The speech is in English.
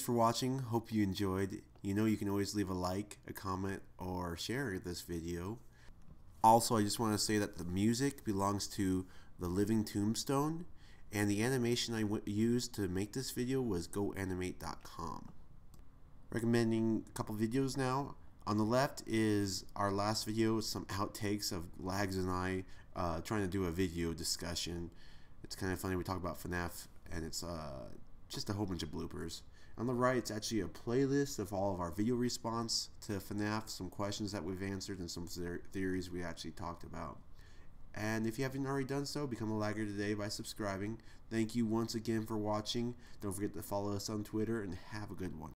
for watching. Hope you enjoyed. You know you can always leave a like, a comment, or share this video. Also, I just want to say that the music belongs to The Living Tombstone, and the animation I used to make this video was GoAnimate.com. Recommending a couple videos now. On the left is our last video, some outtakes of Lags and I uh, trying to do a video discussion. It's kind of funny. We talk about FNAF, and it's uh, just a whole bunch of bloopers. On the right, it's actually a playlist of all of our video response to FNAF, some questions that we've answered, and some theories we actually talked about. And if you haven't already done so, become a LagGurr today by subscribing. Thank you once again for watching. Don't forget to follow us on Twitter, and have a good one.